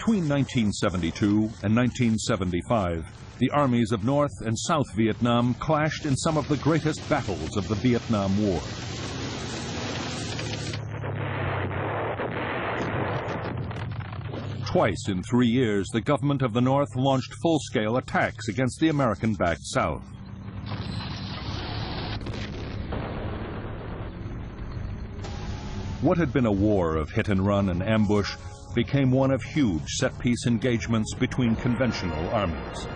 Between 1972 and 1975, the armies of North and South Vietnam clashed in some of the greatest battles of the Vietnam War. Twice in three years, the government of the North launched full-scale attacks against the American-backed South. What had been a war of hit and run and ambush became one of huge set-piece engagements between conventional armies.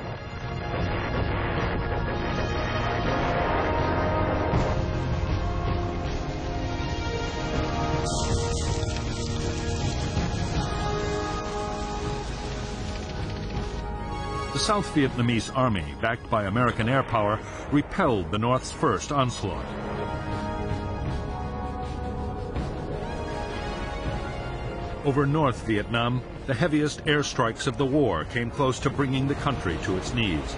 The South Vietnamese army, backed by American air power, repelled the North's first onslaught. Over North Vietnam, the heaviest airstrikes of the war came close to bringing the country to its knees.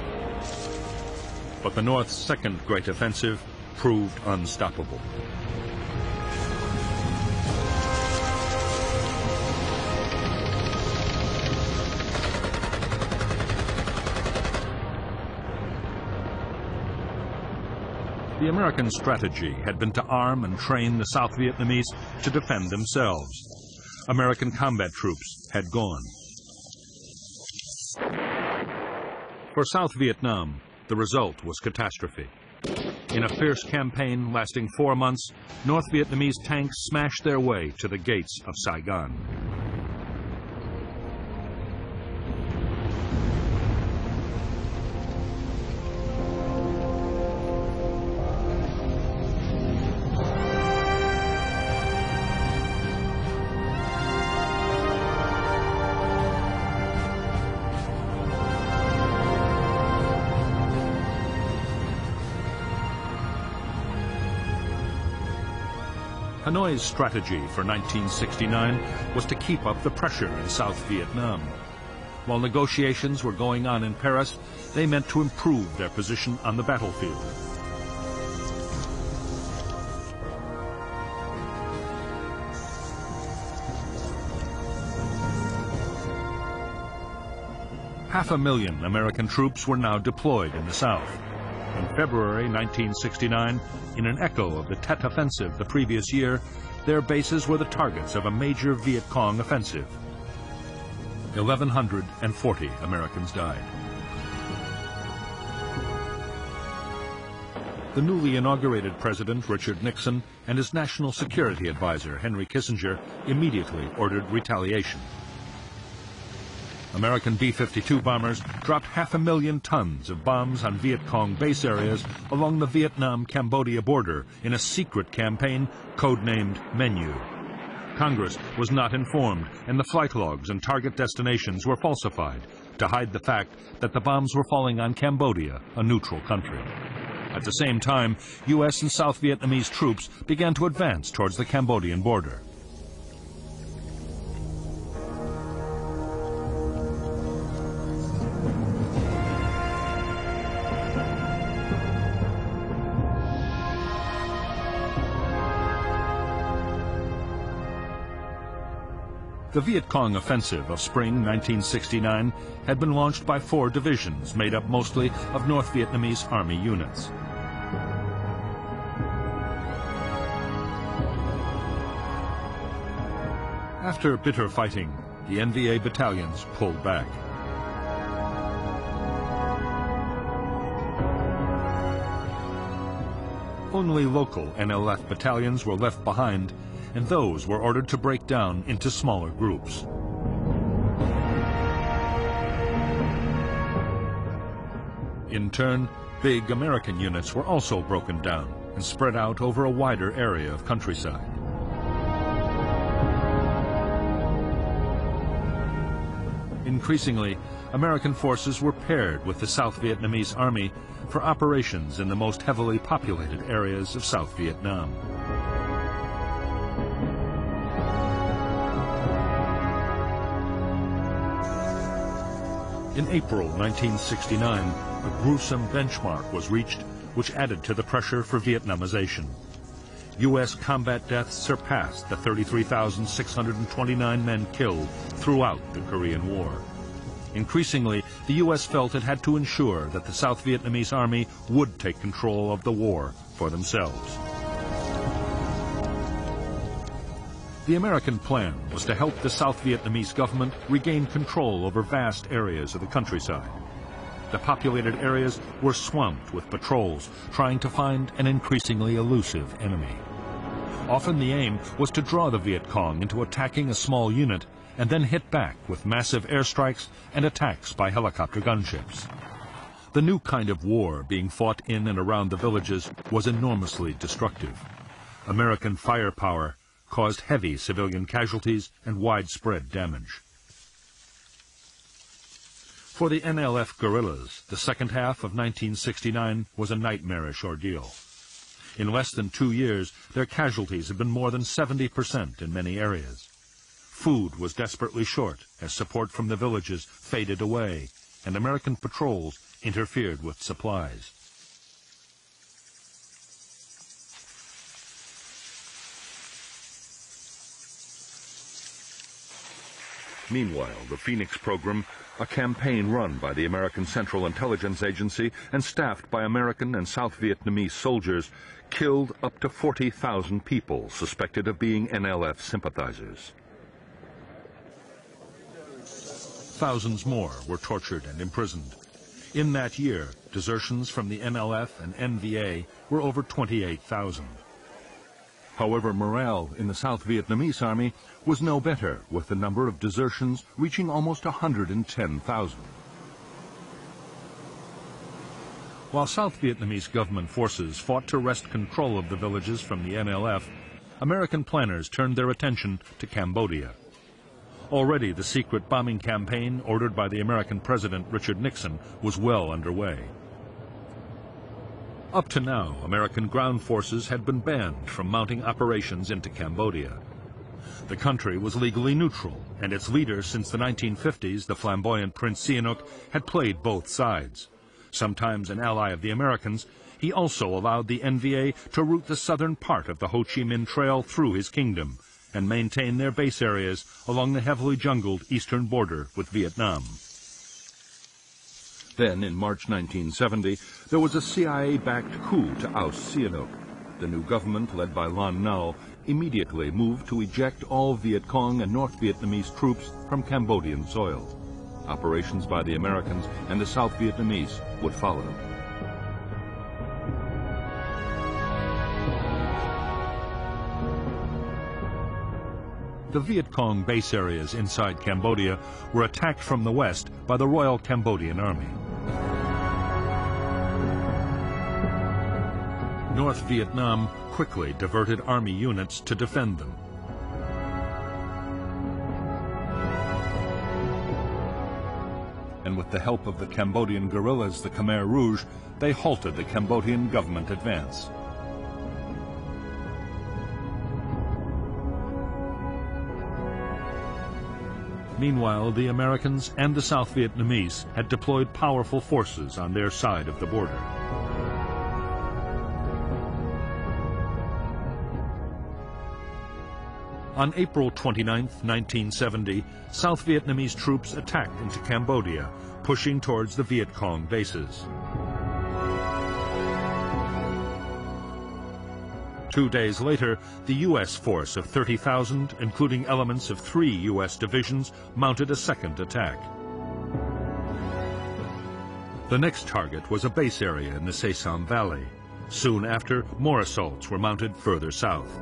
But the North's second great offensive proved unstoppable. The American strategy had been to arm and train the South Vietnamese to defend themselves. American combat troops had gone. For South Vietnam, the result was catastrophe. In a fierce campaign lasting four months, North Vietnamese tanks smashed their way to the gates of Saigon. Hanoi's strategy for 1969 was to keep up the pressure in South Vietnam. While negotiations were going on in Paris, they meant to improve their position on the battlefield. Half a million American troops were now deployed in the South. In February 1969, in an echo of the Tet Offensive the previous year, their bases were the targets of a major Viet Cong offensive. 1,140 Americans died. The newly inaugurated President Richard Nixon and his national security advisor Henry Kissinger immediately ordered retaliation. American B-52 bombers dropped half a million tons of bombs on Viet Cong base areas along the Vietnam-Cambodia border in a secret campaign codenamed Menu. Congress was not informed, and the flight logs and target destinations were falsified to hide the fact that the bombs were falling on Cambodia, a neutral country. At the same time, U.S. and South Vietnamese troops began to advance towards the Cambodian border. The Viet Cong offensive of spring 1969 had been launched by four divisions made up mostly of North Vietnamese army units. After bitter fighting, the NVA battalions pulled back. Only local NLF battalions were left behind and those were ordered to break down into smaller groups. In turn, big American units were also broken down and spread out over a wider area of countryside. Increasingly, American forces were paired with the South Vietnamese Army for operations in the most heavily populated areas of South Vietnam. In April 1969, a gruesome benchmark was reached which added to the pressure for Vietnamization. U.S. combat deaths surpassed the 33,629 men killed throughout the Korean War. Increasingly, the U.S. felt it had to ensure that the South Vietnamese army would take control of the war for themselves. The American plan was to help the South Vietnamese government regain control over vast areas of the countryside. The populated areas were swamped with patrols trying to find an increasingly elusive enemy. Often the aim was to draw the Viet Cong into attacking a small unit and then hit back with massive airstrikes and attacks by helicopter gunships. The new kind of war being fought in and around the villages was enormously destructive. American firepower caused heavy civilian casualties and widespread damage. For the NLF guerrillas, the second half of 1969 was a nightmarish ordeal. In less than two years, their casualties had been more than 70% in many areas. Food was desperately short as support from the villages faded away and American patrols interfered with supplies. Meanwhile, the Phoenix program, a campaign run by the American Central Intelligence Agency and staffed by American and South Vietnamese soldiers, killed up to 40,000 people suspected of being NLF sympathizers. Thousands more were tortured and imprisoned. In that year, desertions from the NLF and NVA were over 28,000. However, morale in the South Vietnamese army was no better, with the number of desertions reaching almost 110,000. While South Vietnamese government forces fought to wrest control of the villages from the NLF, American planners turned their attention to Cambodia. Already the secret bombing campaign ordered by the American President Richard Nixon was well underway. Up to now, American ground forces had been banned from mounting operations into Cambodia. The country was legally neutral, and its leader since the 1950s, the flamboyant Prince Sihanouk, had played both sides. Sometimes an ally of the Americans, he also allowed the NVA to route the southern part of the Ho Chi Minh Trail through his kingdom, and maintain their base areas along the heavily jungled eastern border with Vietnam. Then, in March 1970, there was a CIA-backed coup to oust Sihanouk. The new government, led by Lon Nol, immediately moved to eject all Viet Cong and North Vietnamese troops from Cambodian soil. Operations by the Americans and the South Vietnamese would follow. the Viet Cong base areas inside Cambodia were attacked from the west by the Royal Cambodian Army. North Vietnam quickly diverted army units to defend them. And with the help of the Cambodian guerrillas, the Khmer Rouge, they halted the Cambodian government advance. Meanwhile, the Americans and the South Vietnamese had deployed powerful forces on their side of the border. On April 29, 1970, South Vietnamese troops attacked into Cambodia, pushing towards the Viet Cong bases. Two days later, the U.S. force of 30,000, including elements of three U.S. divisions, mounted a second attack. The next target was a base area in the Sesam Valley. Soon after, more assaults were mounted further south.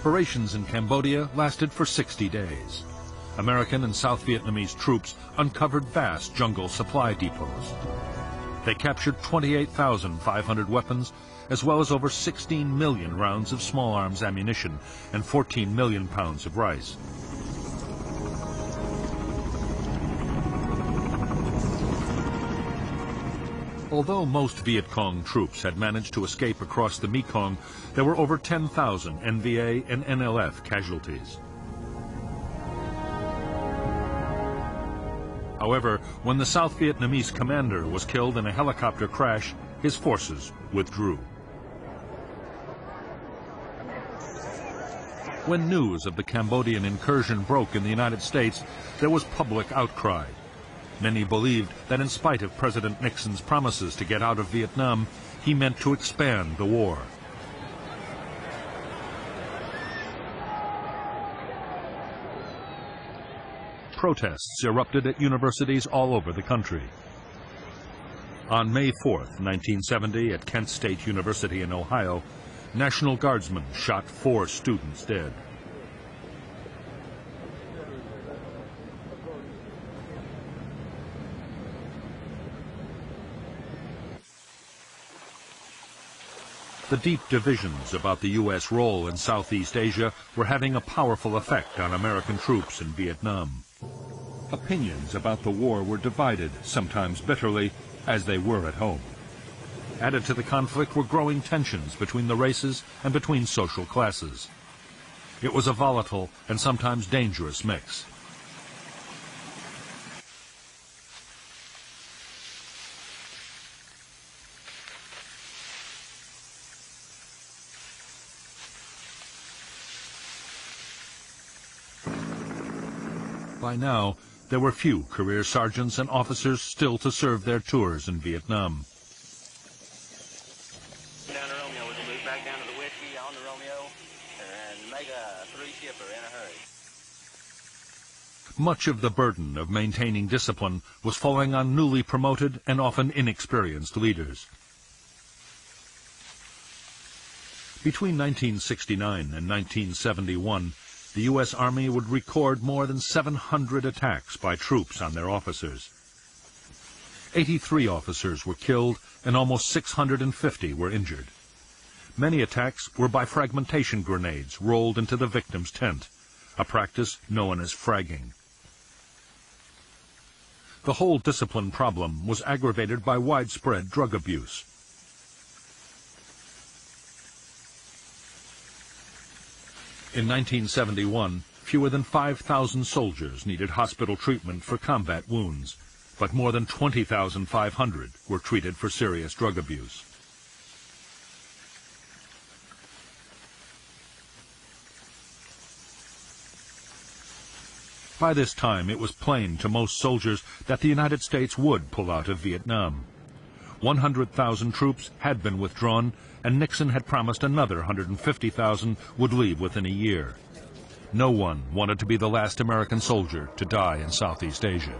Operations in Cambodia lasted for 60 days. American and South Vietnamese troops uncovered vast jungle supply depots. They captured 28,500 weapons, as well as over 16 million rounds of small arms ammunition and 14 million pounds of rice. Although most Viet Cong troops had managed to escape across the Mekong, there were over 10,000 NVA and NLF casualties. However, when the South Vietnamese commander was killed in a helicopter crash, his forces withdrew. When news of the Cambodian incursion broke in the United States, there was public outcry. Many believed that in spite of President Nixon's promises to get out of Vietnam, he meant to expand the war. Protests erupted at universities all over the country. On May 4, 1970, at Kent State University in Ohio, National Guardsmen shot four students dead. The deep divisions about the U.S. role in Southeast Asia were having a powerful effect on American troops in Vietnam. Opinions about the war were divided, sometimes bitterly, as they were at home. Added to the conflict were growing tensions between the races and between social classes. It was a volatile and sometimes dangerous mix. By now, there were few career sergeants and officers still to serve their tours in Vietnam. Down to Romeo, we can move back down to the Whiskey on the Romeo and make a three-shipper in a hurry. Much of the burden of maintaining discipline was falling on newly promoted and often inexperienced leaders. Between 1969 and 1971, the U.S. Army would record more than 700 attacks by troops on their officers. 83 officers were killed and almost 650 were injured. Many attacks were by fragmentation grenades rolled into the victim's tent, a practice known as fragging. The whole discipline problem was aggravated by widespread drug abuse. In 1971, fewer than 5,000 soldiers needed hospital treatment for combat wounds, but more than 20,500 were treated for serious drug abuse. By this time, it was plain to most soldiers that the United States would pull out of Vietnam. 100,000 troops had been withdrawn, and Nixon had promised another 150,000 would leave within a year. No one wanted to be the last American soldier to die in Southeast Asia.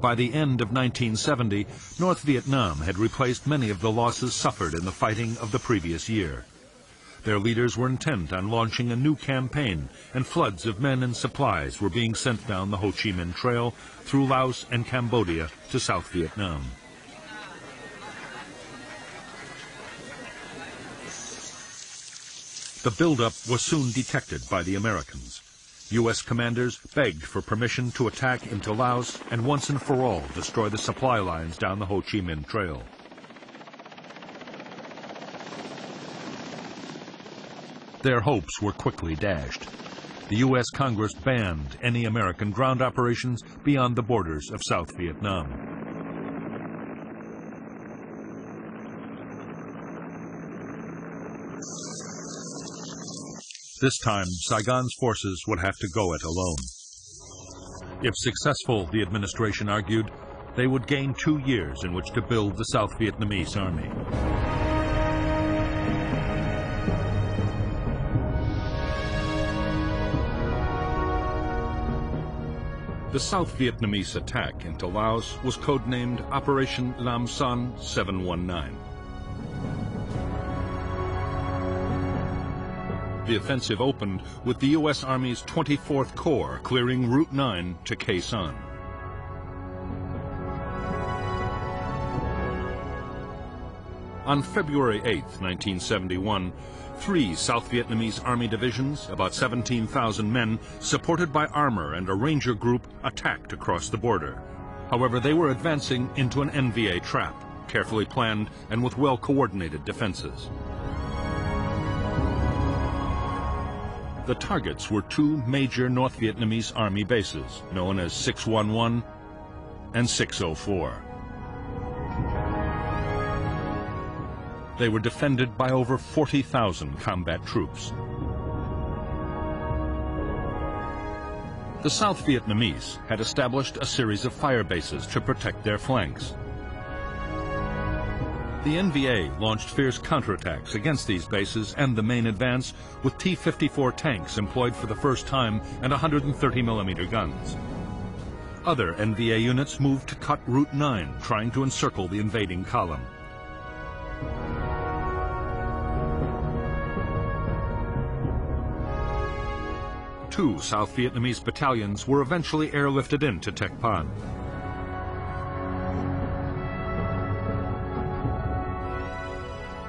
By the end of 1970, North Vietnam had replaced many of the losses suffered in the fighting of the previous year. Their leaders were intent on launching a new campaign, and floods of men and supplies were being sent down the Ho Chi Minh Trail through Laos and Cambodia to South Vietnam. The buildup was soon detected by the Americans. U.S. commanders begged for permission to attack into Laos and once and for all destroy the supply lines down the Ho Chi Minh Trail. Their hopes were quickly dashed. The U.S. Congress banned any American ground operations beyond the borders of South Vietnam. This time, Saigon's forces would have to go it alone. If successful, the administration argued, they would gain two years in which to build the South Vietnamese army. The South Vietnamese attack into Laos was codenamed Operation Lam Son 719. The offensive opened with the U.S. Army's 24th Corps clearing Route 9 to Khe Sanh. On February 8, 1971, three South Vietnamese Army divisions, about 17,000 men, supported by armor and a ranger group, attacked across the border. However, they were advancing into an NVA trap, carefully planned and with well-coordinated defenses. The targets were two major North Vietnamese Army bases, known as 611 and 604. They were defended by over 40,000 combat troops. The South Vietnamese had established a series of fire bases to protect their flanks. The NVA launched fierce counterattacks against these bases and the main advance with T-54 tanks employed for the first time and 130mm guns. Other NVA units moved to cut Route 9, trying to encircle the invading column. Two South Vietnamese battalions were eventually airlifted into Tech.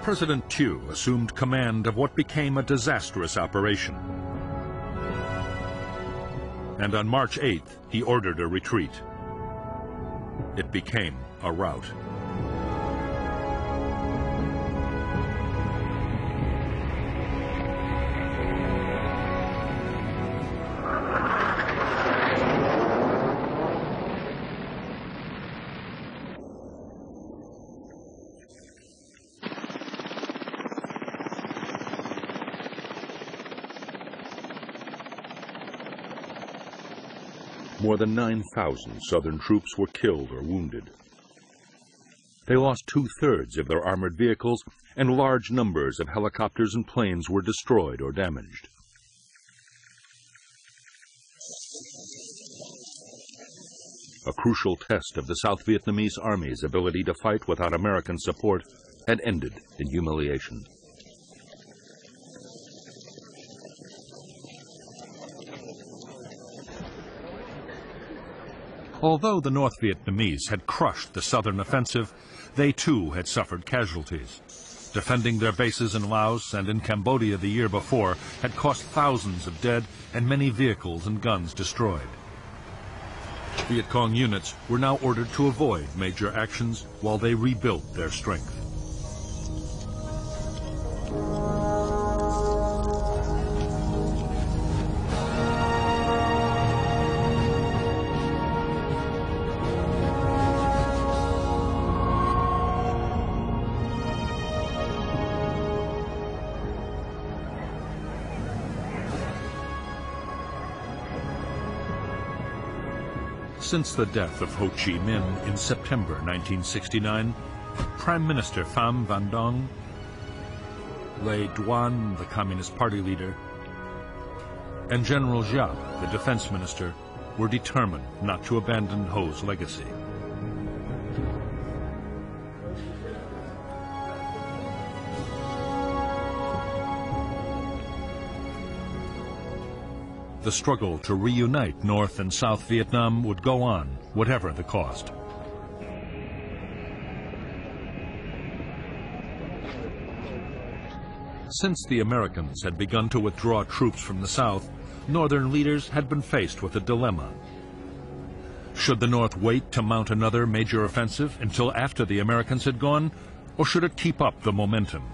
President Thieu assumed command of what became a disastrous operation. And on March 8th, he ordered a retreat. It became a rout. More than 9,000 Southern troops were killed or wounded. They lost two-thirds of their armored vehicles, and large numbers of helicopters and planes were destroyed or damaged. A crucial test of the South Vietnamese Army's ability to fight without American support had ended in humiliation. Although the North Vietnamese had crushed the southern offensive, they too had suffered casualties. Defending their bases in Laos and in Cambodia the year before had cost thousands of dead and many vehicles and guns destroyed. Viet Cong units were now ordered to avoid major actions while they rebuilt their strength. Since the death of Ho Chi Minh in September 1969, Prime Minister Pham Van Dong, Le Duan, the Communist Party leader, and General Giap, the defense minister, were determined not to abandon Ho's legacy. The struggle to reunite North and South Vietnam would go on, whatever the cost. Since the Americans had begun to withdraw troops from the South, Northern leaders had been faced with a dilemma. Should the North wait to mount another major offensive until after the Americans had gone, or should it keep up the momentum?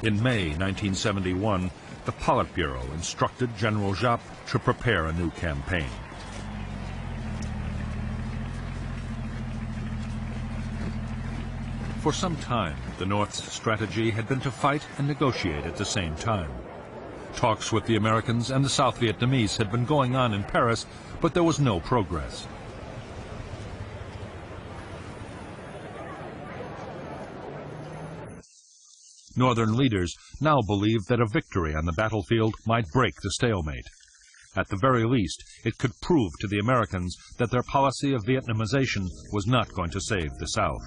In May 1971, the Politburo instructed General Giap to prepare a new campaign. For some time, the North's strategy had been to fight and negotiate at the same time. Talks with the Americans and the South Vietnamese had been going on in Paris, but there was no progress. Northern leaders now believed that a victory on the battlefield might break the stalemate. At the very least, it could prove to the Americans that their policy of Vietnamization was not going to save the South.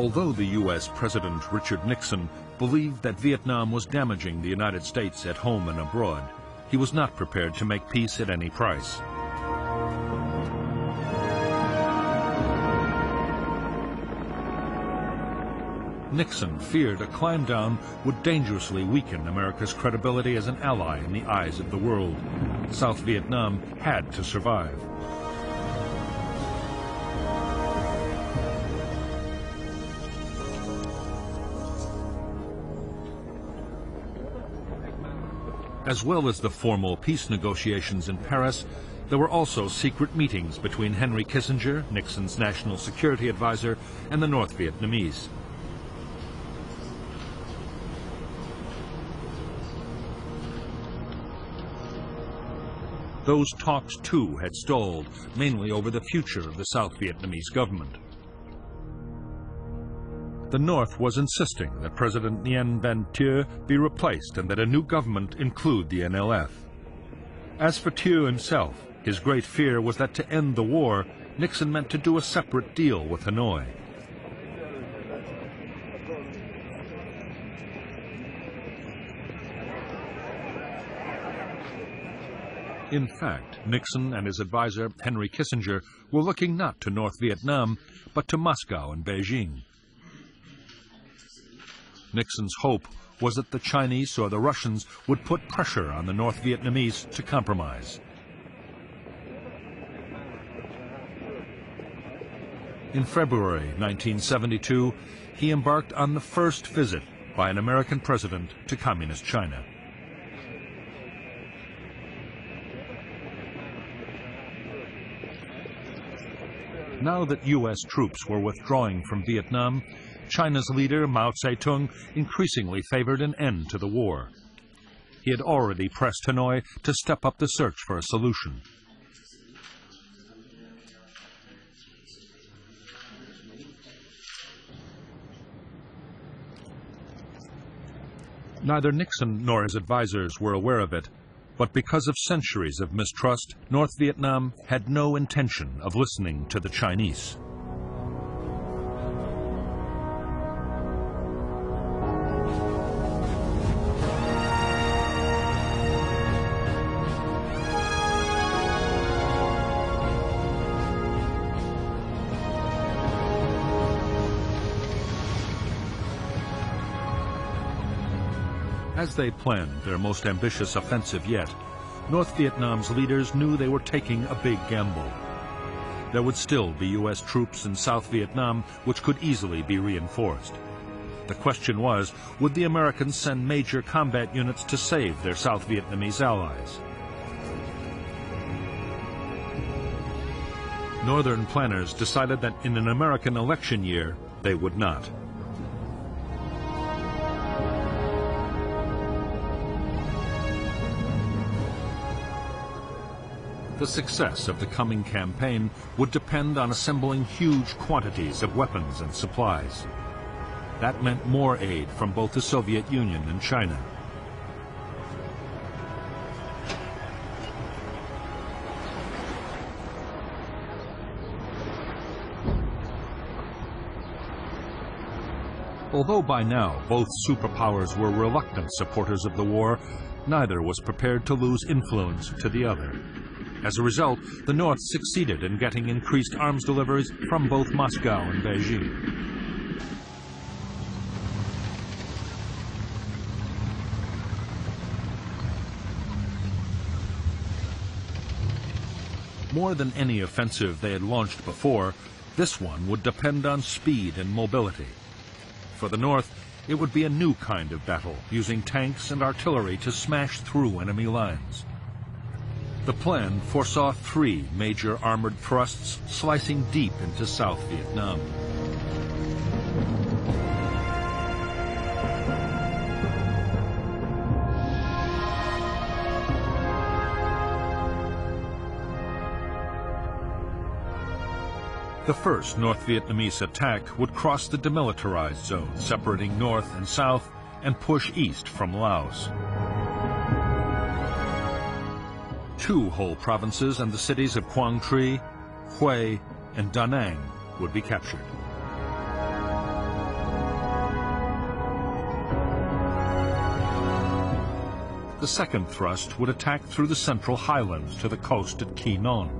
Although the U.S. President Richard Nixon believed that Vietnam was damaging the United States at home and abroad, he was not prepared to make peace at any price. Nixon feared a climb down would dangerously weaken America's credibility as an ally in the eyes of the world. South Vietnam had to survive. As well as the formal peace negotiations in Paris, there were also secret meetings between Henry Kissinger, Nixon's national security advisor, and the North Vietnamese. Those talks, too, had stalled, mainly over the future of the South Vietnamese government. The North was insisting that President Nguyen Van Thieu be replaced and that a new government include the NLF. As for Thieu himself, his great fear was that to end the war, Nixon meant to do a separate deal with Hanoi. In fact, Nixon and his advisor, Henry Kissinger, were looking not to North Vietnam, but to Moscow and Beijing. Nixon's hope was that the Chinese or the Russians would put pressure on the North Vietnamese to compromise. In February 1972, he embarked on the first visit by an American president to Communist China. Now that U.S. troops were withdrawing from Vietnam, China's leader, Mao Zedong, increasingly favored an end to the war. He had already pressed Hanoi to step up the search for a solution. Neither Nixon nor his advisers were aware of it, but because of centuries of mistrust, North Vietnam had no intention of listening to the Chinese. As they planned their most ambitious offensive yet, North Vietnam's leaders knew they were taking a big gamble. There would still be U.S. troops in South Vietnam which could easily be reinforced. The question was, would the Americans send major combat units to save their South Vietnamese allies? Northern planners decided that in an American election year, they would not. The success of the coming campaign would depend on assembling huge quantities of weapons and supplies. That meant more aid from both the Soviet Union and China. Although by now both superpowers were reluctant supporters of the war, neither was prepared to lose influence to the other. As a result, the North succeeded in getting increased arms deliveries from both Moscow and Beijing. More than any offensive they had launched before, this one would depend on speed and mobility. For the North, it would be a new kind of battle, using tanks and artillery to smash through enemy lines. The plan foresaw three major armored thrusts slicing deep into South Vietnam. The first North Vietnamese attack would cross the demilitarized zone separating North and South and push east from Laos two whole provinces and the cities of Quang Tri, Hue, and Danang would be captured. The second thrust would attack through the central highlands to the coast at Qui Nhon.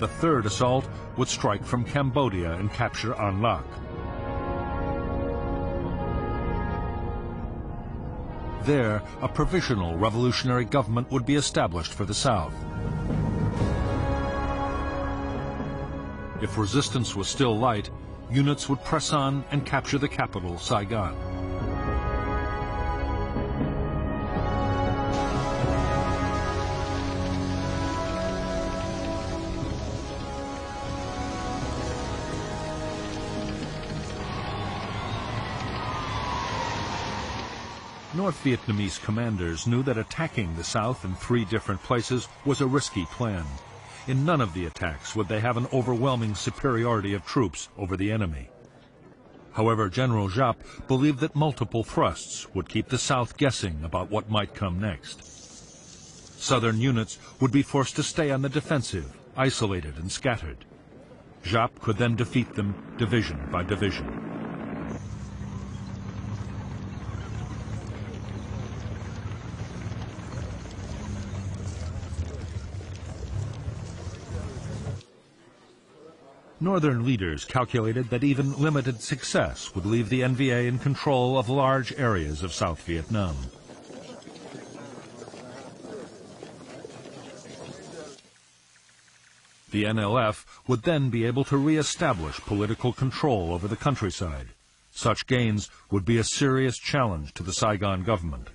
The third assault would strike from Cambodia and capture An Loc. There, a provisional revolutionary government would be established for the South. If resistance was still light, units would press on and capture the capital, Saigon. North Vietnamese commanders knew that attacking the South in three different places was a risky plan. In none of the attacks would they have an overwhelming superiority of troops over the enemy. However, General Giap believed that multiple thrusts would keep the South guessing about what might come next. Southern units would be forced to stay on the defensive, isolated and scattered. Giap could then defeat them division by division. Northern leaders calculated that even limited success would leave the NVA in control of large areas of South Vietnam. The NLF would then be able to re-establish political control over the countryside. Such gains would be a serious challenge to the Saigon government.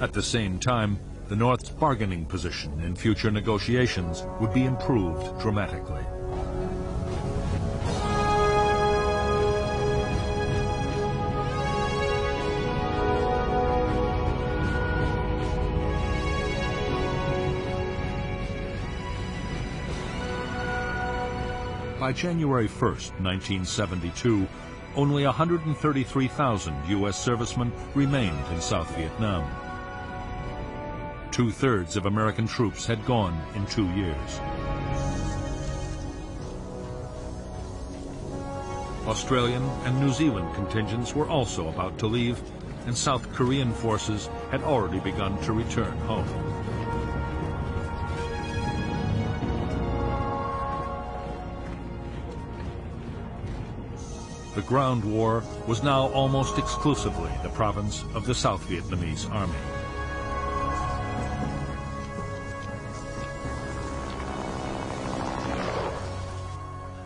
At the same time, the North's bargaining position in future negotiations would be improved dramatically. By January 1, 1972, only 133,000 U.S. servicemen remained in South Vietnam. Two-thirds of American troops had gone in two years. Australian and New Zealand contingents were also about to leave, and South Korean forces had already begun to return home. The ground war was now almost exclusively the province of the South Vietnamese Army.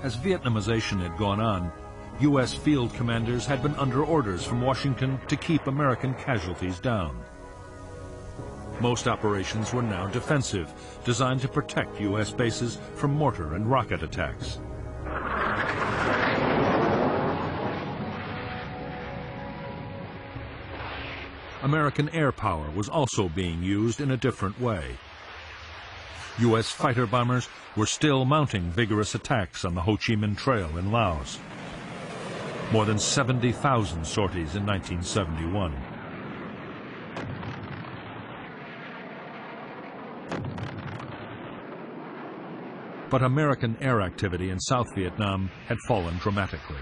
As Vietnamization had gone on, U.S. field commanders had been under orders from Washington to keep American casualties down. Most operations were now defensive, designed to protect U.S. bases from mortar and rocket attacks. American air power was also being used in a different way. U.S. fighter bombers were still mounting vigorous attacks on the Ho Chi Minh Trail in Laos. More than 70,000 sorties in 1971. But American air activity in South Vietnam had fallen dramatically.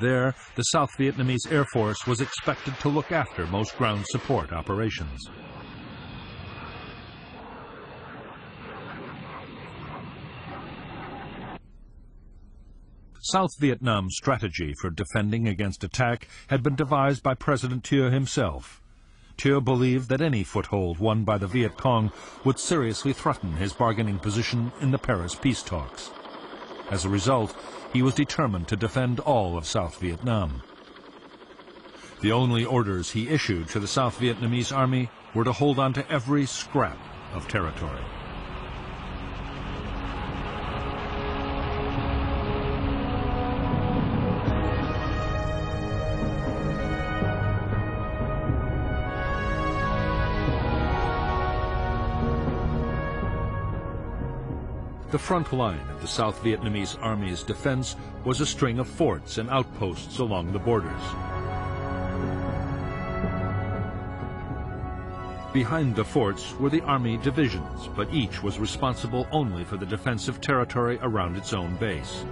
There, the South Vietnamese Air Force was expected to look after most ground support operations. South Vietnam's strategy for defending against attack had been devised by President Thieu himself. Thieu believed that any foothold won by the Viet Cong would seriously threaten his bargaining position in the Paris peace talks. As a result, he was determined to defend all of South Vietnam. The only orders he issued to the South Vietnamese army were to hold on to every scrap of territory. The front line of the South Vietnamese Army's defense was a string of forts and outposts along the borders. Behind the forts were the army divisions, but each was responsible only for the defense of territory around its own base.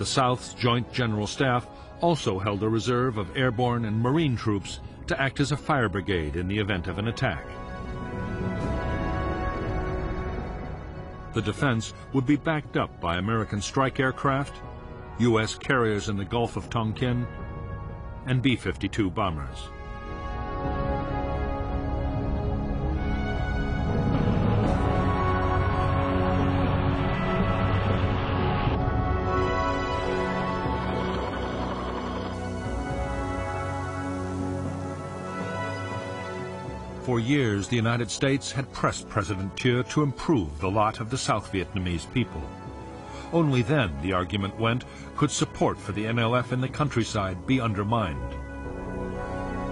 The South's Joint General Staff also held a reserve of airborne and marine troops to act as a fire brigade in the event of an attack. The defense would be backed up by American strike aircraft, U.S. carriers in the Gulf of Tonkin, and B-52 bombers. For years, the United States had pressed President Thieu to improve the lot of the South Vietnamese people. Only then, the argument went, could support for the NLF in the countryside be undermined.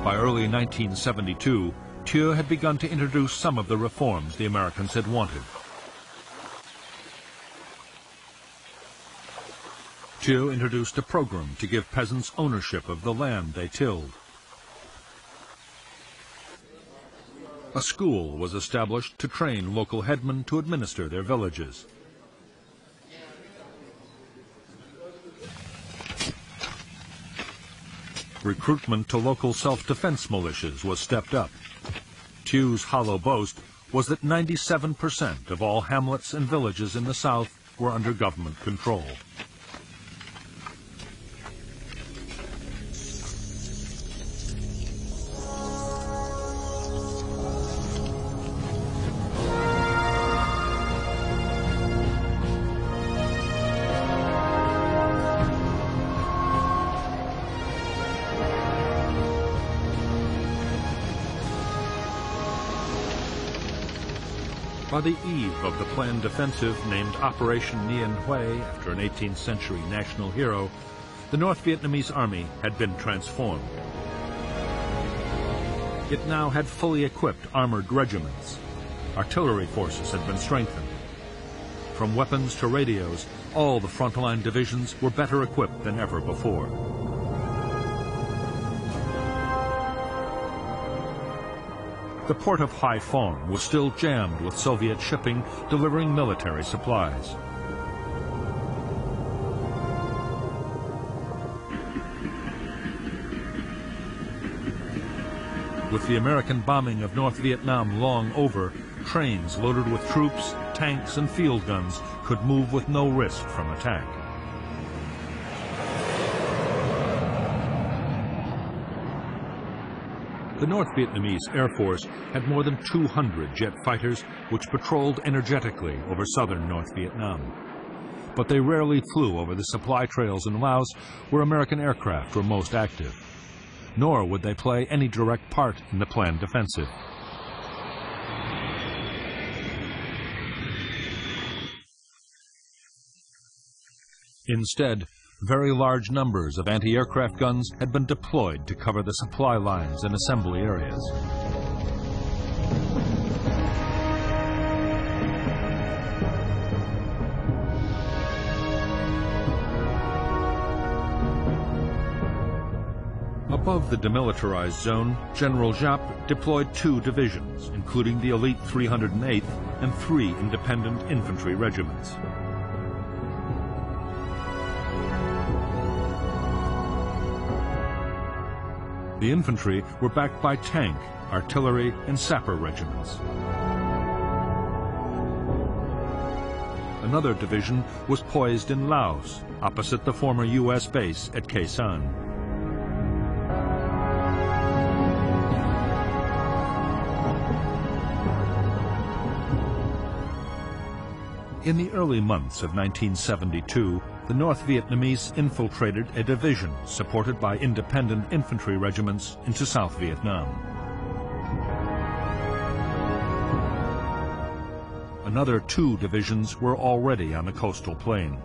By early 1972, Thieu had begun to introduce some of the reforms the Americans had wanted. Thieu introduced a program to give peasants ownership of the land they tilled. A school was established to train local headmen to administer their villages. Recruitment to local self-defense militias was stepped up. Thieu's hollow boast was that 97% of all hamlets and villages in the South were under government control. By the eve of the planned offensive named Operation Nguyen Hue after an 18th century national hero, the North Vietnamese army had been transformed. It now had fully equipped armored regiments. Artillery forces had been strengthened. From weapons to radios, all the frontline divisions were better equipped than ever before. The port of Haiphong was still jammed with Soviet shipping delivering military supplies. With the American bombing of North Vietnam long over, trains loaded with troops, tanks, and field guns could move with no risk from attack. The North Vietnamese Air Force had more than 200 jet fighters which patrolled energetically over southern North Vietnam. But they rarely flew over the supply trails in Laos where American aircraft were most active. Nor would they play any direct part in the planned offensive. Instead, very large numbers of anti-aircraft guns had been deployed to cover the supply lines and assembly areas. Above the demilitarized zone, General Giap deployed two divisions, including the elite 308th and three independent infantry regiments. The infantry were backed by tank, artillery, and sapper regiments. Another division was poised in Laos, opposite the former U.S. base at Khe Sanh. In the early months of 1972, the North Vietnamese infiltrated a division supported by independent infantry regiments into South Vietnam. Another two divisions were already on the coastal plain.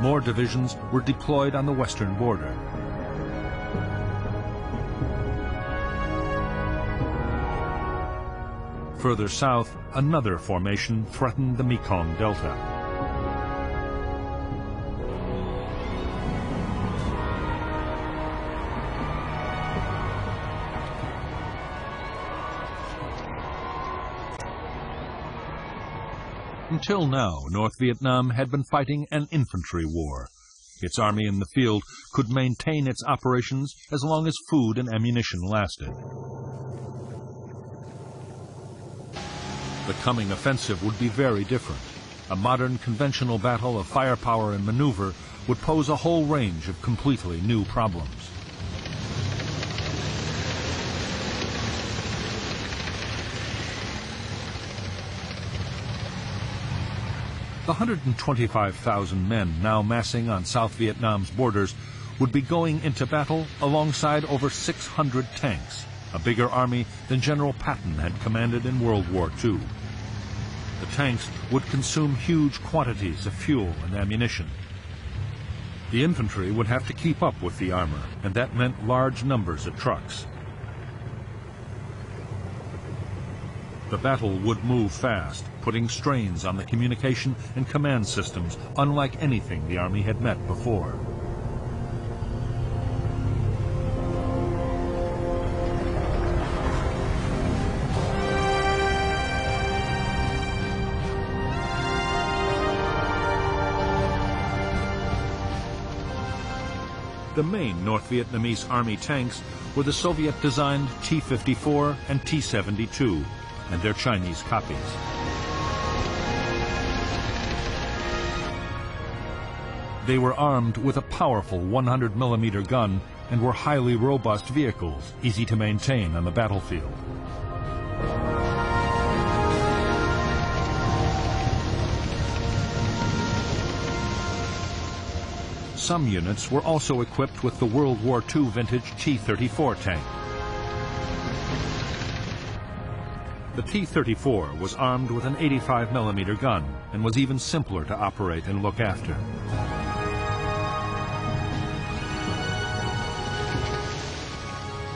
More divisions were deployed on the western border. Further south, another formation threatened the Mekong Delta. Until now, North Vietnam had been fighting an infantry war. Its army in the field could maintain its operations as long as food and ammunition lasted. The coming offensive would be very different. A modern conventional battle of firepower and maneuver would pose a whole range of completely new problems. The 125,000 men now massing on South Vietnam's borders would be going into battle alongside over 600 tanks, a bigger army than General Patton had commanded in World War II. The tanks would consume huge quantities of fuel and ammunition. The infantry would have to keep up with the armor, and that meant large numbers of trucks. The battle would move fast, putting strains on the communication and command systems unlike anything the Army had met before. The main North Vietnamese Army tanks were the Soviet-designed T-54 and T-72 and their Chinese copies. They were armed with a powerful 100 millimeter gun and were highly robust vehicles, easy to maintain on the battlefield. Some units were also equipped with the World War II vintage T-34 tank. The T-34 was armed with an 85mm gun and was even simpler to operate and look after.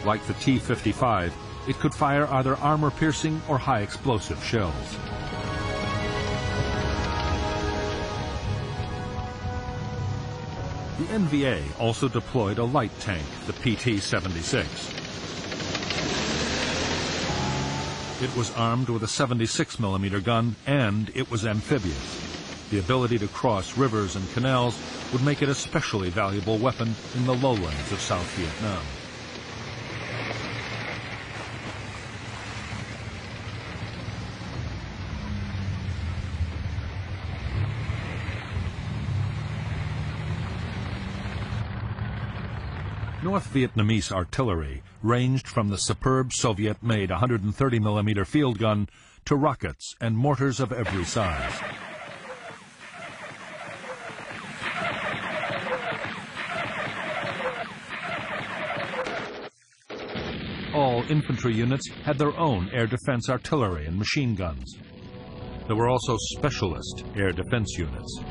Like the T-55, it could fire either armor-piercing or high-explosive shells. The NVA also deployed a light tank, the PT-76. It was armed with a 76 millimeter gun and it was amphibious. The ability to cross rivers and canals would make it a specially valuable weapon in the lowlands of South Vietnam. North Vietnamese artillery ranged from the superb Soviet-made 130mm field gun to rockets and mortars of every size. All infantry units had their own air defense artillery and machine guns. There were also specialist air defense units.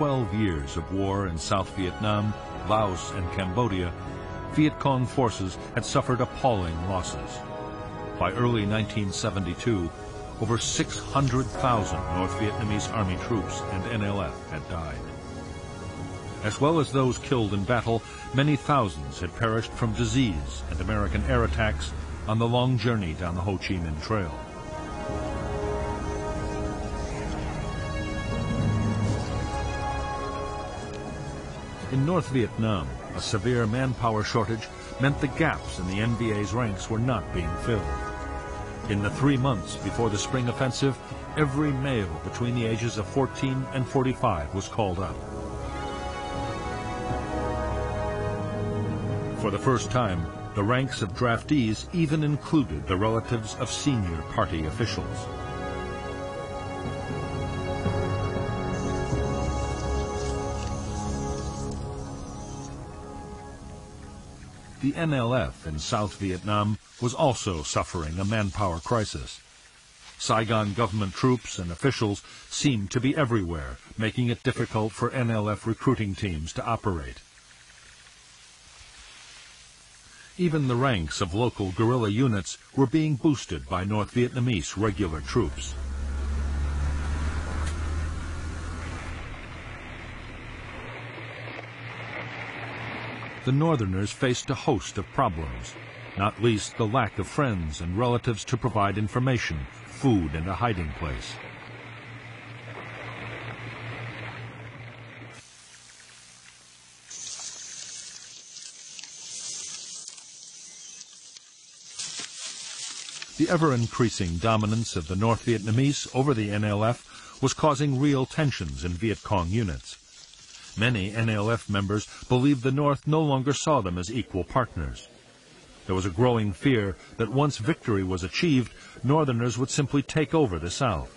12 years of war in South Vietnam, Laos, and Cambodia, Viet Cong forces had suffered appalling losses. By early 1972, over 600,000 North Vietnamese Army troops and NLF had died. As well as those killed in battle, many thousands had perished from disease and American air attacks on the long journey down the Ho Chi Minh Trail. In North Vietnam, a severe manpower shortage meant the gaps in the NVA's ranks were not being filled. In the three months before the spring offensive, every male between the ages of 14 and 45 was called up. For the first time, the ranks of draftees even included the relatives of senior party officials. The NLF in South Vietnam was also suffering a manpower crisis. Saigon government troops and officials seemed to be everywhere, making it difficult for NLF recruiting teams to operate. Even the ranks of local guerrilla units were being boosted by North Vietnamese regular troops. The Northerners faced a host of problems, not least the lack of friends and relatives to provide information, food, and a hiding place. The ever-increasing dominance of the North Vietnamese over the NLF was causing real tensions in Viet Cong units. Many NLF members believed the North no longer saw them as equal partners. There was a growing fear that once victory was achieved, Northerners would simply take over the South.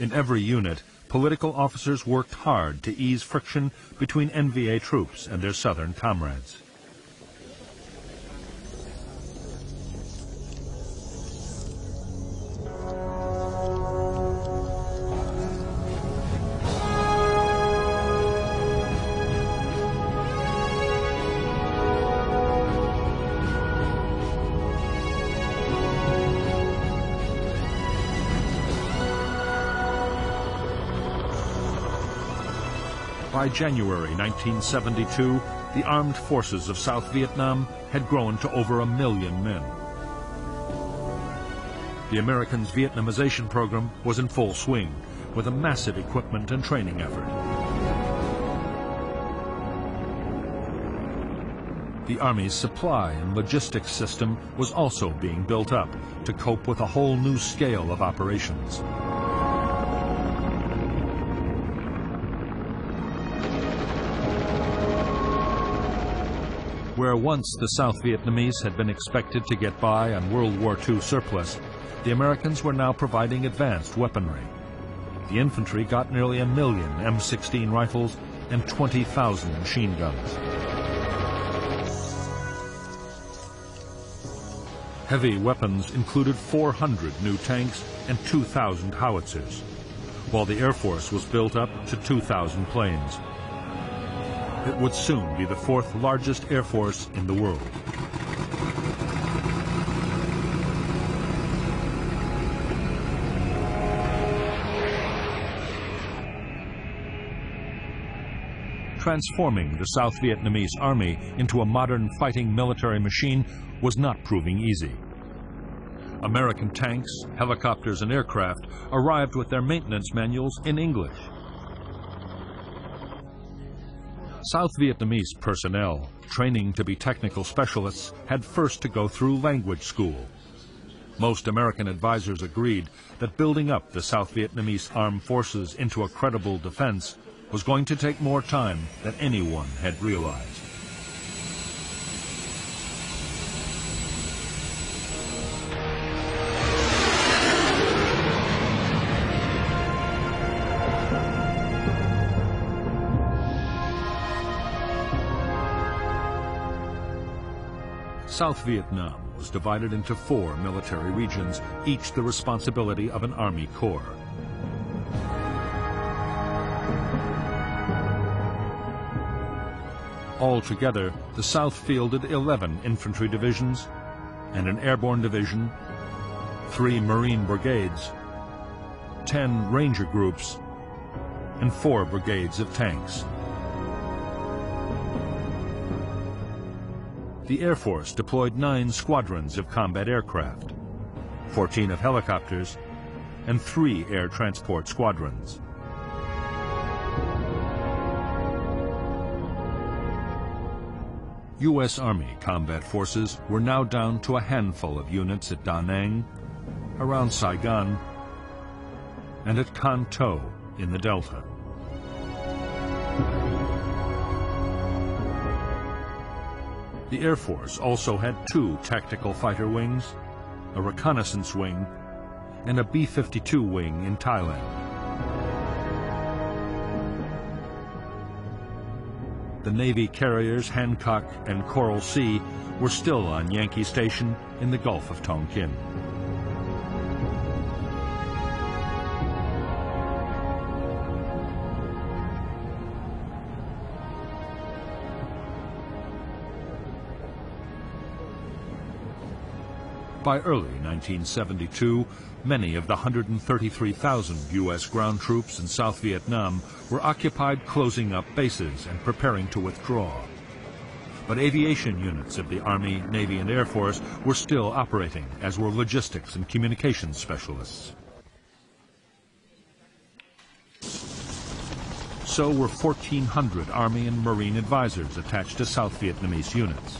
In every unit, political officers worked hard to ease friction between NVA troops and their Southern comrades. January 1972, the armed forces of South Vietnam had grown to over a million men. The Americans' Vietnamization program was in full swing, with a massive equipment and training effort. The Army's supply and logistics system was also being built up to cope with a whole new scale of operations. Where once the South Vietnamese had been expected to get by on World War II surplus, the Americans were now providing advanced weaponry. The infantry got nearly a million M16 rifles and 20,000 machine guns. Heavy weapons included 400 new tanks and 2,000 howitzers, while the Air Force was built up to 2,000 planes it would soon be the fourth largest air force in the world. Transforming the South Vietnamese army into a modern fighting military machine was not proving easy. American tanks, helicopters, and aircraft arrived with their maintenance manuals in English. South Vietnamese personnel, training to be technical specialists, had first to go through language school. Most American advisers agreed that building up the South Vietnamese armed forces into a credible defense was going to take more time than anyone had realized. South Vietnam was divided into four military regions, each the responsibility of an Army Corps. Altogether, the South fielded 11 infantry divisions and an airborne division, three Marine brigades, 10 ranger groups, and four brigades of tanks. The Air Force deployed nine squadrons of combat aircraft, 14 of helicopters, and three air transport squadrons. U.S. Army combat forces were now down to a handful of units at Da Nang, around Saigon, and at Tho in the Delta. The Air Force also had two tactical fighter wings, a reconnaissance wing, and a B-52 wing in Thailand. The Navy carriers Hancock and Coral Sea were still on Yankee Station in the Gulf of Tonkin. By early 1972, many of the 133,000 U.S. ground troops in South Vietnam were occupied closing up bases and preparing to withdraw. But aviation units of the Army, Navy, and Air Force were still operating, as were logistics and communications specialists. So were 1,400 Army and Marine advisors attached to South Vietnamese units.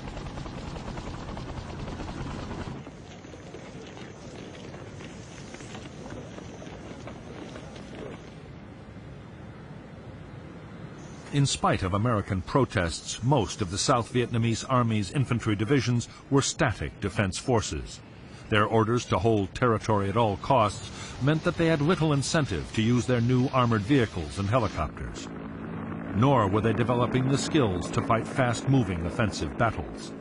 In spite of American protests, most of the South Vietnamese Army's infantry divisions were static defense forces. Their orders to hold territory at all costs meant that they had little incentive to use their new armored vehicles and helicopters. Nor were they developing the skills to fight fast-moving offensive battles.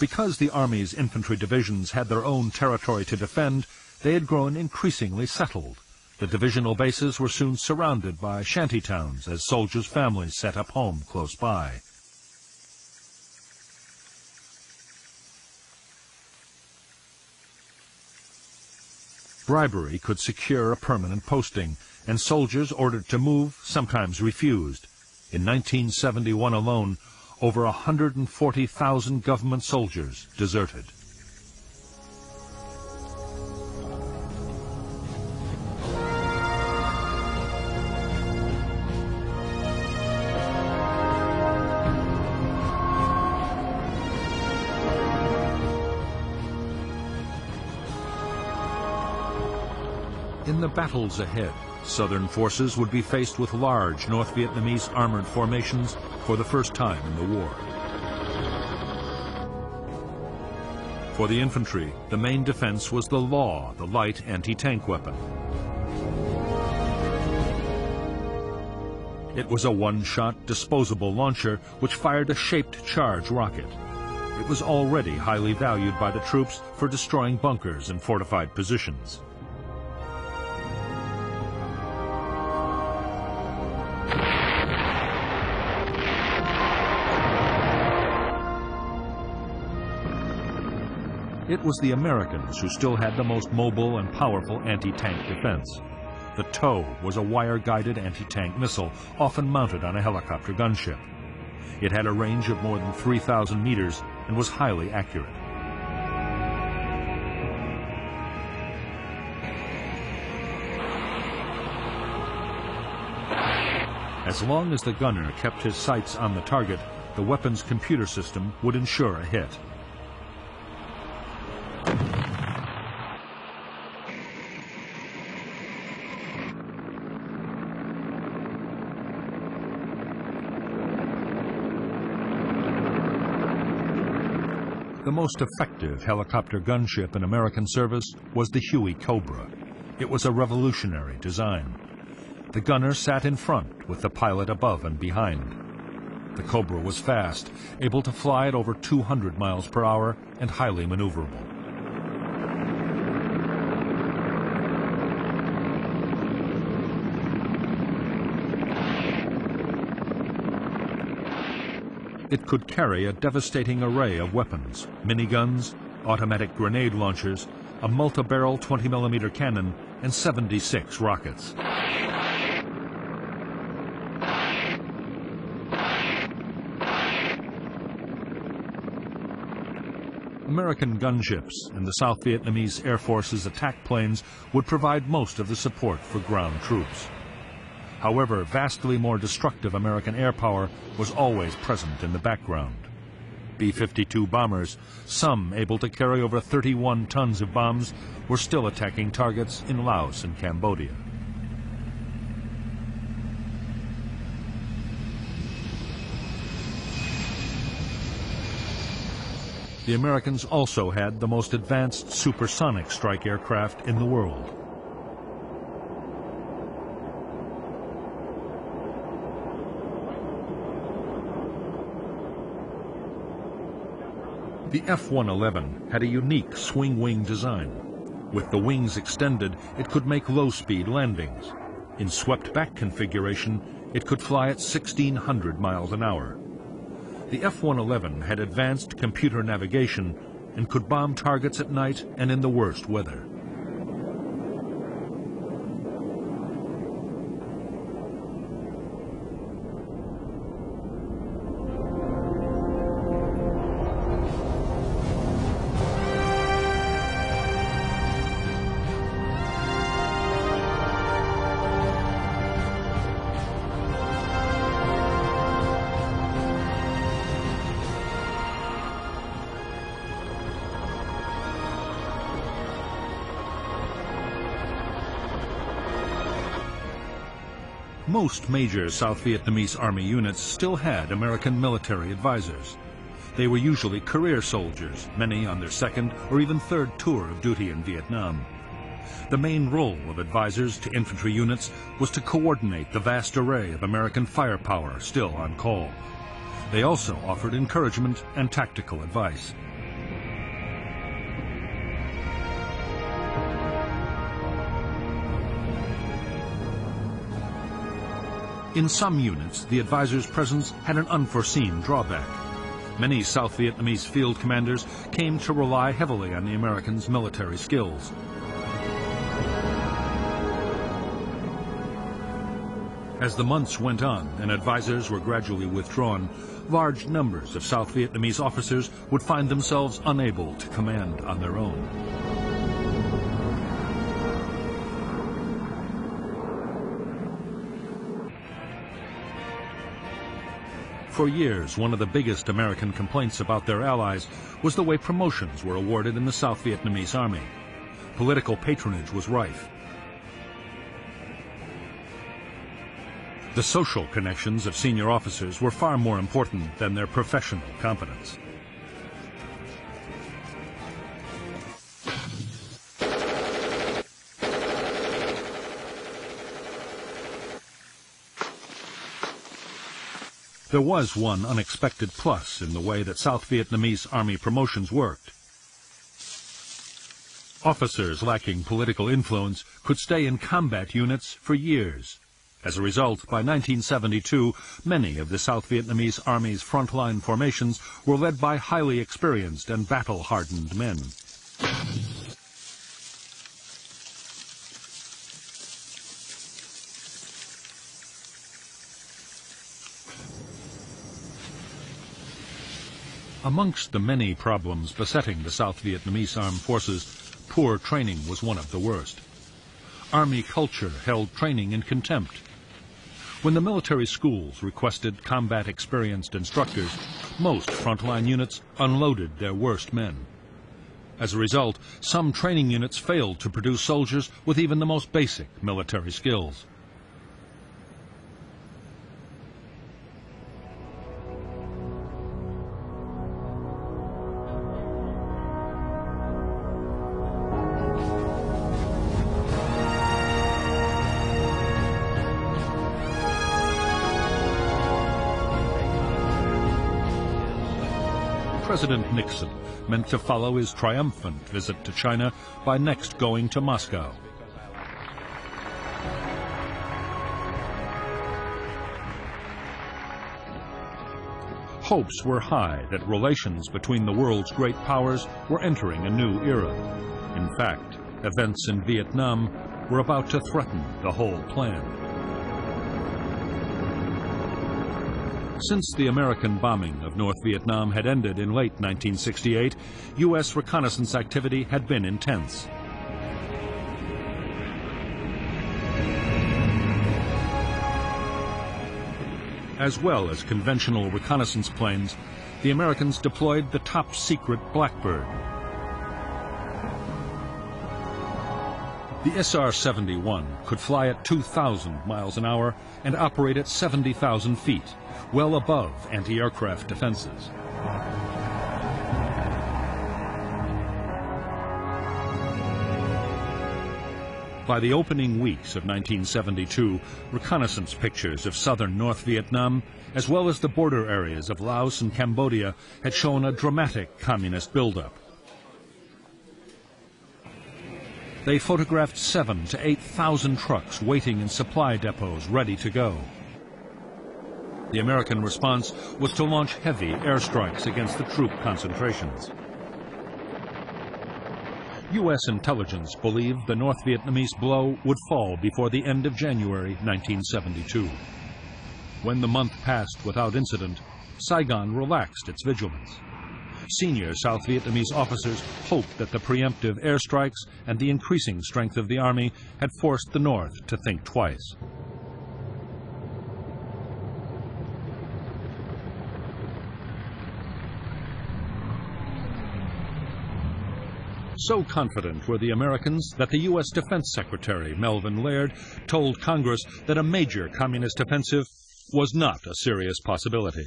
Because the Army's infantry divisions had their own territory to defend, they had grown increasingly settled. The divisional bases were soon surrounded by shanty towns as soldiers' families set up home close by. Bribery could secure a permanent posting, and soldiers ordered to move sometimes refused. In 1971 alone, over 140,000 government soldiers deserted. In the battles ahead, Southern forces would be faced with large North Vietnamese armored formations for the first time in the war. For the infantry, the main defense was the LAW, the light anti-tank weapon. It was a one-shot disposable launcher which fired a shaped charge rocket. It was already highly valued by the troops for destroying bunkers and fortified positions. It was the Americans who still had the most mobile and powerful anti-tank defense. The TOW was a wire-guided anti-tank missile, often mounted on a helicopter gunship. It had a range of more than 3,000 meters and was highly accurate. As long as the gunner kept his sights on the target, the weapon's computer system would ensure a hit. The most effective helicopter gunship in American service was the Huey Cobra. It was a revolutionary design. The gunner sat in front with the pilot above and behind. The Cobra was fast, able to fly at over 200 miles per hour and highly maneuverable. It could carry a devastating array of weapons, miniguns, automatic grenade launchers, a multi-barrel 20mm cannon, and 76 rockets. American gunships and the South Vietnamese Air Force's attack planes would provide most of the support for ground troops. However, vastly more destructive American air power was always present in the background. B-52 bombers, some able to carry over 31 tons of bombs, were still attacking targets in Laos and Cambodia. The Americans also had the most advanced supersonic strike aircraft in the world. The F-111 had a unique swing wing design. With the wings extended, it could make low-speed landings. In swept-back configuration, it could fly at 1,600 miles an hour. The F-111 had advanced computer navigation and could bomb targets at night and in the worst weather. Most major South Vietnamese army units still had American military advisors. They were usually career soldiers, many on their second or even third tour of duty in Vietnam. The main role of advisors to infantry units was to coordinate the vast array of American firepower still on call. They also offered encouragement and tactical advice. In some units, the advisor's presence had an unforeseen drawback. Many South Vietnamese field commanders came to rely heavily on the Americans' military skills. As the months went on and advisors were gradually withdrawn, large numbers of South Vietnamese officers would find themselves unable to command on their own. For years, one of the biggest American complaints about their allies was the way promotions were awarded in the South Vietnamese army. Political patronage was rife. The social connections of senior officers were far more important than their professional competence. There was one unexpected plus in the way that South Vietnamese army promotions worked. Officers lacking political influence could stay in combat units for years. As a result, by 1972, many of the South Vietnamese Army's frontline formations were led by highly experienced and battle-hardened men. Amongst the many problems besetting the South Vietnamese armed forces, poor training was one of the worst. Army culture held training in contempt. When the military schools requested combat experienced instructors, most frontline units unloaded their worst men. As a result, some training units failed to produce soldiers with even the most basic military skills. Meant to follow his triumphant visit to China by next going to Moscow. Hopes were high that relations between the world's great powers were entering a new era. In fact, events in Vietnam were about to threaten the whole plan. Since the American bombing of North Vietnam had ended in late 1968, U.S. reconnaissance activity had been intense. As well as conventional reconnaissance planes, the Americans deployed the top-secret Blackbird. The SR-71 could fly at 2,000 miles an hour and operate at 70,000 feet, well above anti-aircraft defenses. By the opening weeks of 1972, reconnaissance pictures of southern North Vietnam, as well as the border areas of Laos and Cambodia, had shown a dramatic communist buildup. They photographed seven to 8,000 trucks waiting in supply depots ready to go. The American response was to launch heavy airstrikes against the troop concentrations. U.S. intelligence believed the North Vietnamese blow would fall before the end of January 1972. When the month passed without incident, Saigon relaxed its vigilance. Senior South Vietnamese officers hoped that the preemptive airstrikes and the increasing strength of the army had forced the North to think twice. So confident were the Americans that the U.S. Defense Secretary, Melvin Laird, told Congress that a major communist offensive was not a serious possibility.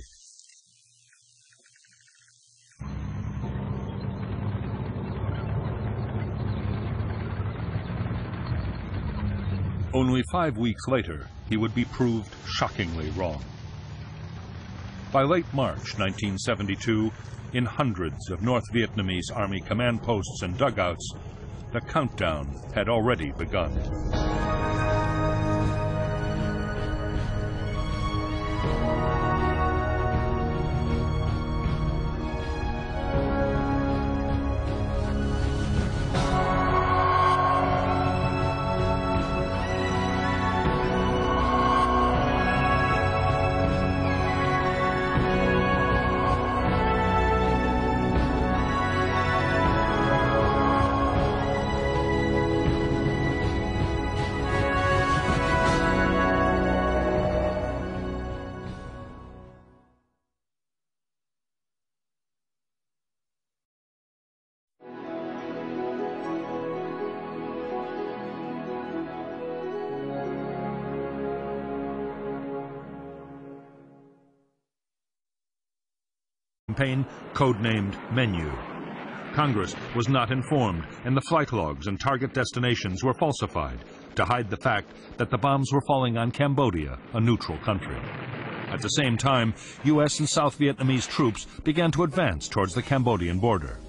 Only five weeks later, he would be proved shockingly wrong. By late March 1972, in hundreds of North Vietnamese Army command posts and dugouts, the countdown had already begun. Campaign codenamed Menu. Congress was not informed, and the flight logs and target destinations were falsified to hide the fact that the bombs were falling on Cambodia, a neutral country. At the same time, U.S. and South Vietnamese troops began to advance towards the Cambodian border.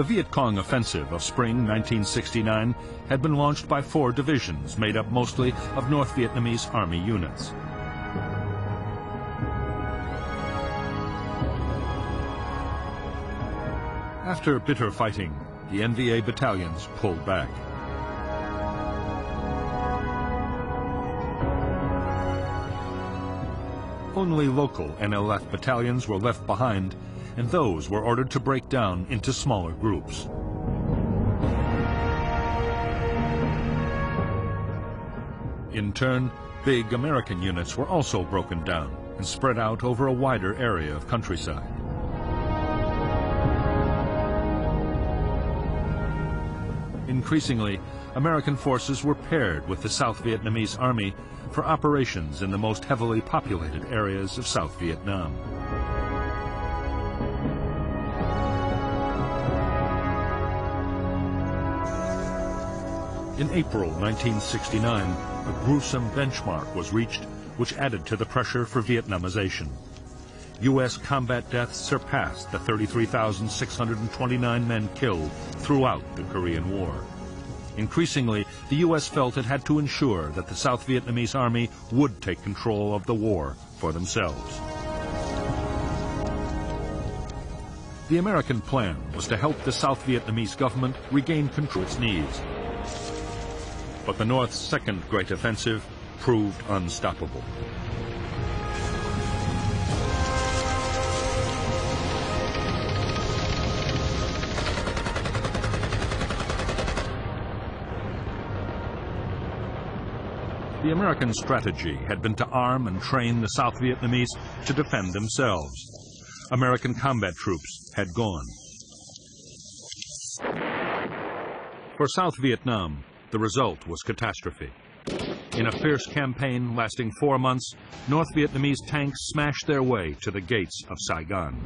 The Viet Cong offensive of spring 1969 had been launched by four divisions made up mostly of North Vietnamese Army units. After bitter fighting, the NVA battalions pulled back. Only local NLF battalions were left behind and those were ordered to break down into smaller groups. In turn, big American units were also broken down and spread out over a wider area of countryside. Increasingly, American forces were paired with the South Vietnamese Army for operations in the most heavily populated areas of South Vietnam. In April 1969, a gruesome benchmark was reached which added to the pressure for Vietnamization. U.S. combat deaths surpassed the 33,629 men killed throughout the Korean War. Increasingly, the U.S. felt it had to ensure that the South Vietnamese Army would take control of the war for themselves. The American plan was to help the South Vietnamese government regain control of its needs but the North's second great offensive proved unstoppable. The American strategy had been to arm and train the South Vietnamese to defend themselves. American combat troops had gone. For South Vietnam, the result was catastrophe. In a fierce campaign lasting four months, North Vietnamese tanks smashed their way to the gates of Saigon.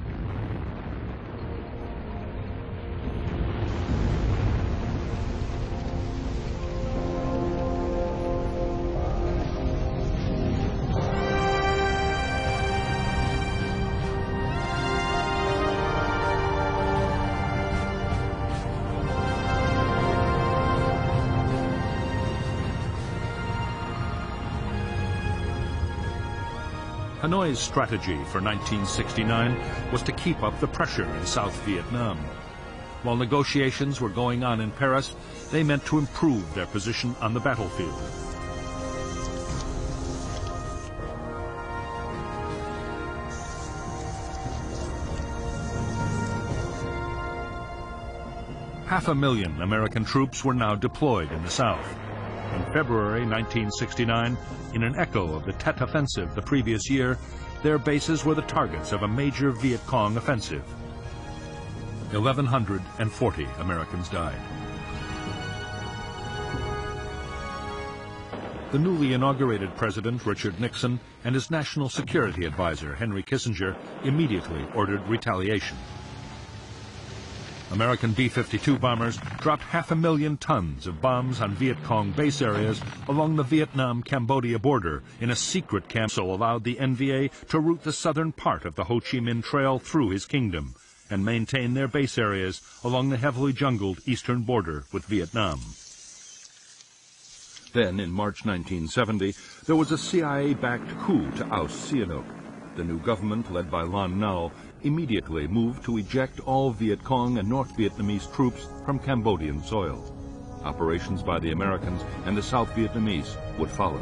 Hanoi's strategy for 1969 was to keep up the pressure in South Vietnam. While negotiations were going on in Paris, they meant to improve their position on the battlefield. Half a million American troops were now deployed in the South. February 1969, in an echo of the Tet Offensive the previous year, their bases were the targets of a major Viet Cong offensive. 1,140 Americans died. The newly inaugurated President Richard Nixon and his national security advisor Henry Kissinger immediately ordered retaliation. American B-52 bombers dropped half a million tons of bombs on Viet Cong base areas along the Vietnam-Cambodia border in a secret camp so allowed the NVA to route the southern part of the Ho Chi Minh Trail through his kingdom and maintain their base areas along the heavily jungled eastern border with Vietnam. Then, in March 1970, there was a CIA-backed coup to oust Sihanouk. The new government, led by Lon Nol, immediately moved to eject all Viet Cong and North Vietnamese troops from Cambodian soil. Operations by the Americans and the South Vietnamese would follow.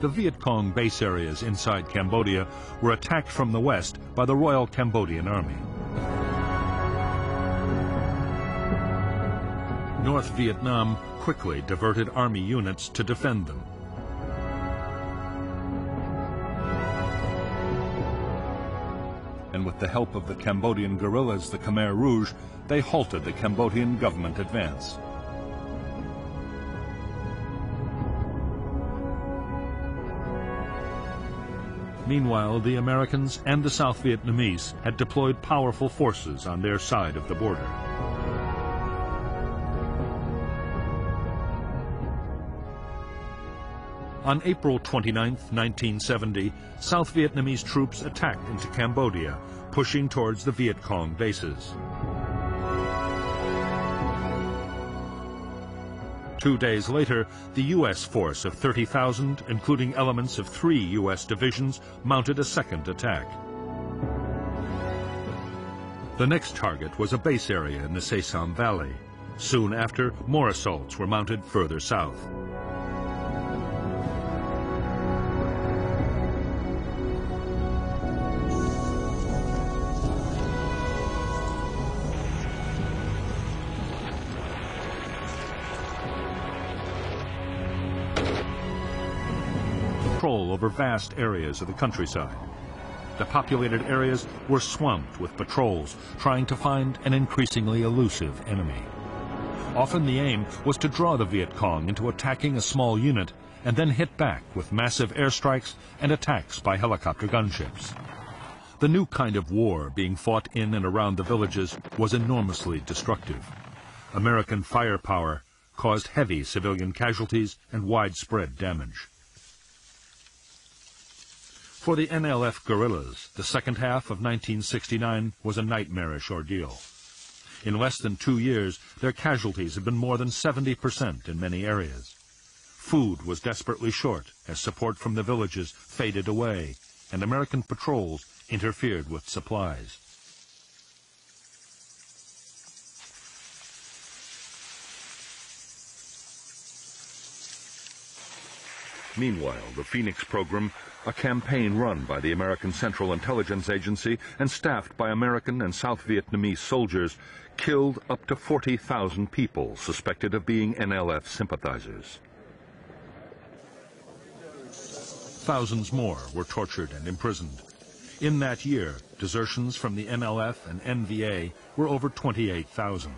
The Viet Cong base areas inside Cambodia were attacked from the west by the Royal Cambodian Army. North Vietnam quickly diverted army units to defend them. And with the help of the Cambodian guerrillas, the Khmer Rouge, they halted the Cambodian government advance. Meanwhile, the Americans and the South Vietnamese had deployed powerful forces on their side of the border. On April 29, 1970, South Vietnamese troops attacked into Cambodia, pushing towards the Viet Cong bases. Two days later, the U.S. force of 30,000, including elements of three U.S. divisions, mounted a second attack. The next target was a base area in the Se San Valley. Soon after, more assaults were mounted further south. Control over vast areas of the countryside. The populated areas were swamped with patrols trying to find an increasingly elusive enemy. Often the aim was to draw the Viet Cong into attacking a small unit and then hit back with massive airstrikes and attacks by helicopter gunships. The new kind of war being fought in and around the villages was enormously destructive. American firepower caused heavy civilian casualties and widespread damage. For the NLF guerrillas, the second half of 1969 was a nightmarish ordeal. In less than two years, their casualties had been more than 70% in many areas. Food was desperately short as support from the villages faded away, and American patrols interfered with supplies. Meanwhile, the Phoenix program a campaign run by the American Central Intelligence Agency and staffed by American and South Vietnamese soldiers, killed up to 40,000 people suspected of being NLF sympathizers. Thousands more were tortured and imprisoned. In that year, desertions from the NLF and NVA were over 28,000.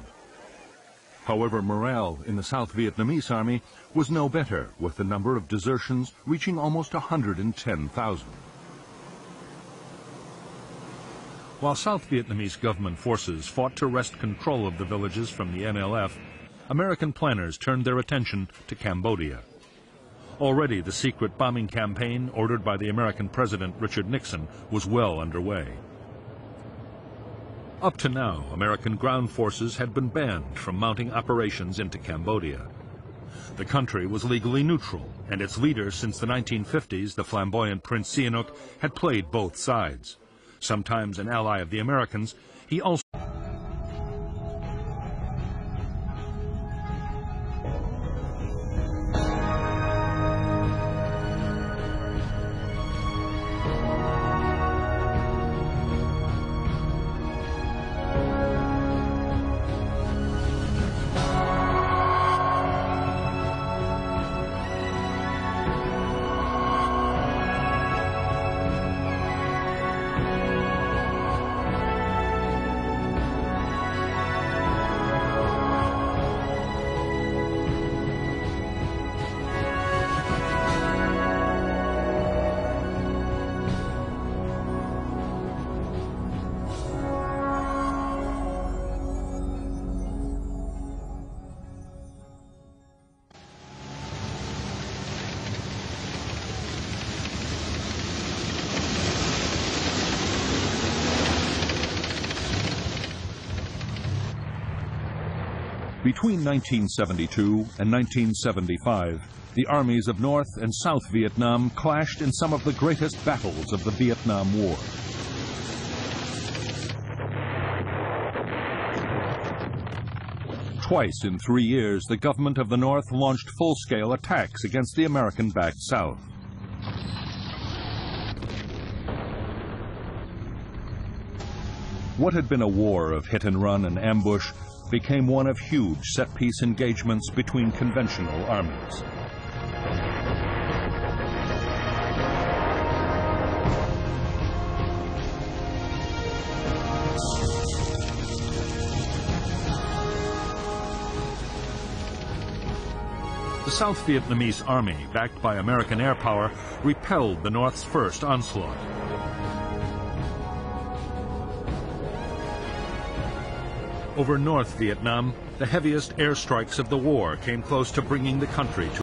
However, morale in the South Vietnamese army was no better, with the number of desertions reaching almost 110,000. While South Vietnamese government forces fought to wrest control of the villages from the NLF, American planners turned their attention to Cambodia. Already the secret bombing campaign ordered by the American President Richard Nixon was well underway. Up to now, American ground forces had been banned from mounting operations into Cambodia. The country was legally neutral, and its leader since the 1950s, the flamboyant Prince Sihanouk, had played both sides. Sometimes an ally of the Americans, he also Between 1972 and 1975, the armies of North and South Vietnam clashed in some of the greatest battles of the Vietnam War. Twice in three years, the government of the North launched full-scale attacks against the American-backed South. What had been a war of hit and run and ambush became one of huge set-piece engagements between conventional armies. The South Vietnamese army, backed by American air power, repelled the North's first onslaught. Over North Vietnam, the heaviest airstrikes of the war came close to bringing the country to